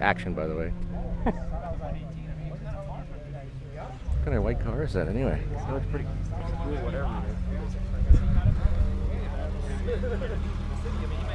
Action, by the way. what kind of white car is that anyway? So it's pretty cool, whatever it is.